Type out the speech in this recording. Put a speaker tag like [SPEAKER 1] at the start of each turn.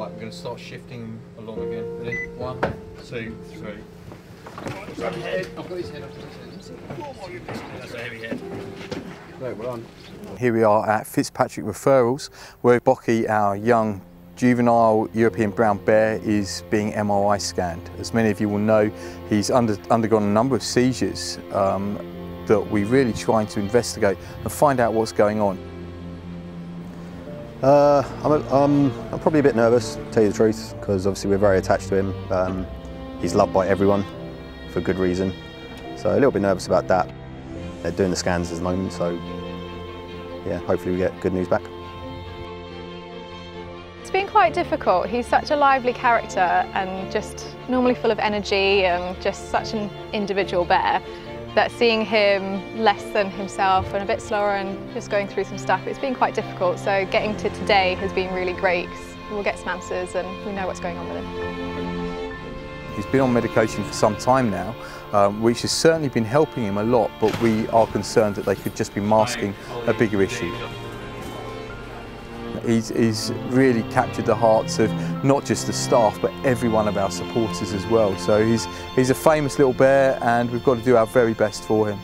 [SPEAKER 1] Right, we're going to start shifting along again. Ready? One, two, three.
[SPEAKER 2] I've got his head. I've got his head. That's a heavy head.
[SPEAKER 3] Here we are at Fitzpatrick Referrals, where Boki, our young juvenile European brown bear, is being MRI scanned. As many of you will know, he's under, undergone a number of seizures um, that we're really trying to investigate and find out what's going on.
[SPEAKER 4] Uh, I'm, a, um, I'm probably a bit nervous, to tell you the truth, because obviously we're very attached to him. Um, he's loved by everyone for good reason. So a little bit nervous about that. They're doing the scans at the moment, so yeah, hopefully we get good news back.
[SPEAKER 5] It's been quite difficult. He's such a lively character and just normally full of energy and just such an individual bear that seeing him less than himself and a bit slower and just going through some stuff, it's been quite difficult. So getting to today has been really great we'll get some answers and we know what's going on with him.
[SPEAKER 3] He's been on medication for some time now, um, which has certainly been helping him a lot, but we are concerned that they could just be masking a bigger issue. He's, he's, really captured the hearts of not just the staff but every one of our supporters as well. So he's, he's a famous little bear and we've got to do our very best for him.